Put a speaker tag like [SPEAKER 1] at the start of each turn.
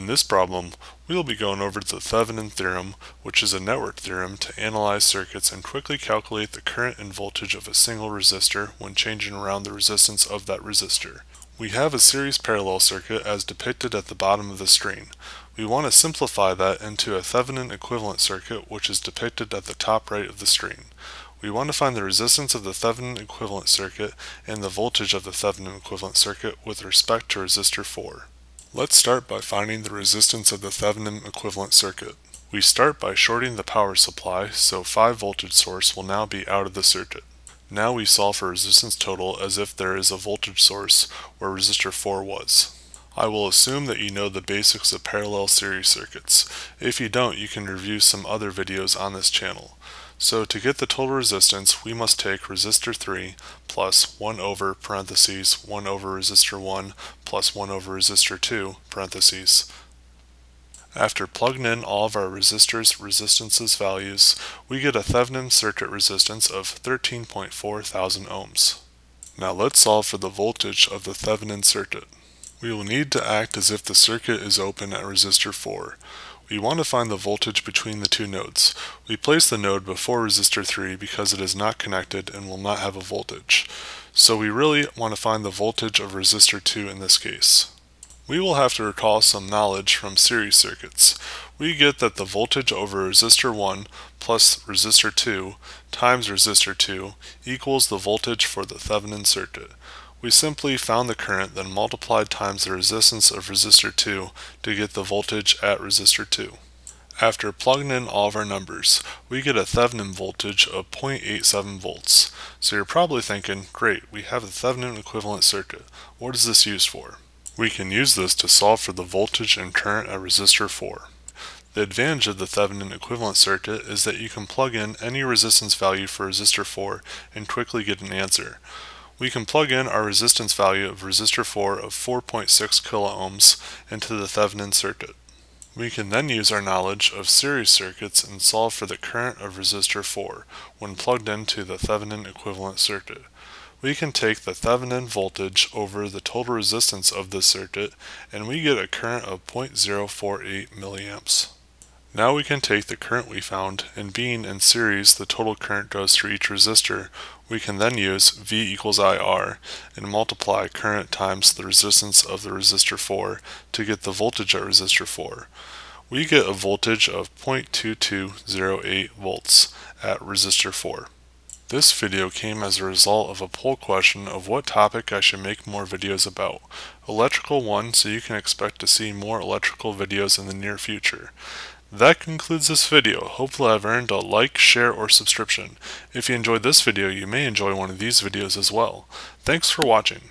[SPEAKER 1] In this problem, we will be going over the Thevenin theorem, which is a network theorem to analyze circuits and quickly calculate the current and voltage of a single resistor when changing around the resistance of that resistor. We have a series parallel circuit as depicted at the bottom of the screen. We want to simplify that into a Thevenin equivalent circuit which is depicted at the top right of the screen. We want to find the resistance of the Thevenin equivalent circuit and the voltage of the Thevenin equivalent circuit with respect to resistor 4. Let's start by finding the resistance of the Thevenin equivalent circuit. We start by shorting the power supply, so 5 voltage source will now be out of the circuit. Now we solve for resistance total as if there is a voltage source where resistor 4 was. I will assume that you know the basics of parallel series circuits. If you don't, you can review some other videos on this channel. So to get the total resistance, we must take resistor 3 plus 1 over parentheses 1 over resistor 1 plus 1 over resistor 2 parentheses. After plugging in all of our resistors' resistances values, we get a Thevenin circuit resistance of 13.4 thousand ohms. Now let's solve for the voltage of the Thevenin circuit. We will need to act as if the circuit is open at resistor 4. We want to find the voltage between the two nodes. We place the node before resistor 3 because it is not connected and will not have a voltage. So we really want to find the voltage of resistor 2 in this case. We will have to recall some knowledge from series circuits. We get that the voltage over resistor 1 plus resistor 2 times resistor 2 equals the voltage for the Thevenin circuit. We simply found the current, then multiplied times the resistance of resistor 2 to get the voltage at resistor 2. After plugging in all of our numbers, we get a Thevenin voltage of 0.87 volts. So you're probably thinking, great, we have a Thevenin equivalent circuit. What is this used for? We can use this to solve for the voltage and current at resistor 4. The advantage of the Thevenin equivalent circuit is that you can plug in any resistance value for resistor 4 and quickly get an answer. We can plug in our resistance value of resistor 4 of 4.6 kiloohms into the Thevenin circuit. We can then use our knowledge of series circuits and solve for the current of resistor 4 when plugged into the Thevenin equivalent circuit. We can take the Thevenin voltage over the total resistance of this circuit and we get a current of 0.048 milliamps. Now we can take the current we found, and being in series the total current goes through each resistor, we can then use V equals IR and multiply current times the resistance of the resistor 4 to get the voltage at resistor 4. We get a voltage of 0.2208 volts at resistor 4. This video came as a result of a poll question of what topic I should make more videos about. Electrical one, so you can expect to see more electrical videos in the near future. That concludes this video. Hopefully I've earned a like, share, or subscription. If you enjoyed this video, you may enjoy one of these videos as well. Thanks for watching.